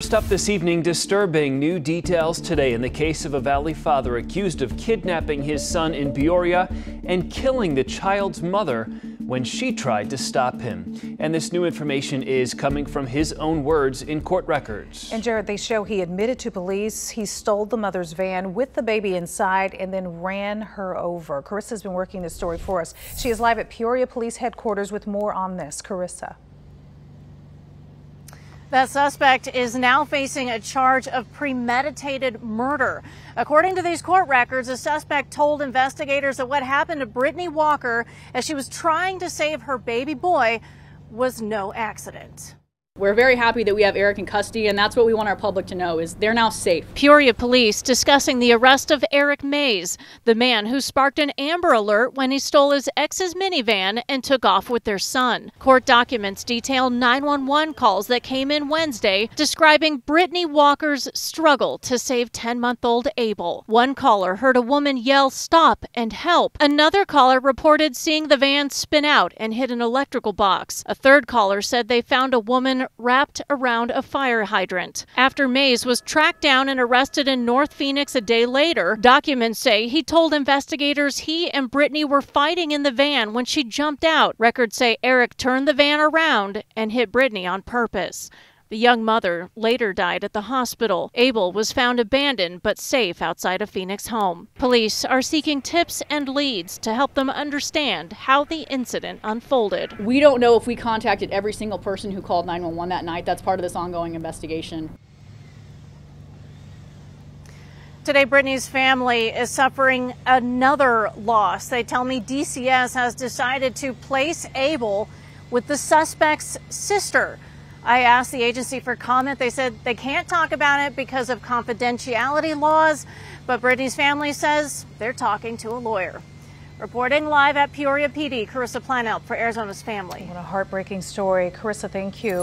First up this evening, disturbing new details today in the case of a Valley father accused of kidnapping his son in Peoria and killing the child's mother when she tried to stop him. And this new information is coming from his own words in court records. And Jared, they show he admitted to police he stole the mother's van with the baby inside and then ran her over. Carissa's been working this story for us. She is live at Peoria Police Headquarters with more on this. Carissa. That suspect is now facing a charge of premeditated murder. According to these court records, the suspect told investigators that what happened to Brittany Walker as she was trying to save her baby boy was no accident. We're very happy that we have Eric in custody, and that's what we want our public to know is they're now safe. Peoria police discussing the arrest of Eric Mays, the man who sparked an Amber Alert when he stole his ex's minivan and took off with their son. Court documents detail 911 calls that came in Wednesday describing Brittany Walker's struggle to save 10-month-old Abel. One caller heard a woman yell stop and help. Another caller reported seeing the van spin out and hit an electrical box. A third caller said they found a woman wrapped around a fire hydrant. After Mays was tracked down and arrested in North Phoenix a day later, documents say he told investigators he and Brittany were fighting in the van when she jumped out. Records say Eric turned the van around and hit Brittany on purpose. The young mother later died at the hospital. Abel was found abandoned but safe outside a Phoenix home. Police are seeking tips and leads to help them understand how the incident unfolded. We don't know if we contacted every single person who called 911 that night. That's part of this ongoing investigation. Today, Brittany's family is suffering another loss. They tell me DCS has decided to place Abel with the suspect's sister. I asked the agency for comment. They said they can't talk about it because of confidentiality laws, but Brittany's family says they're talking to a lawyer. Reporting live at Peoria PD, Carissa Planalp for Arizona's Family. What a heartbreaking story. Carissa, thank you.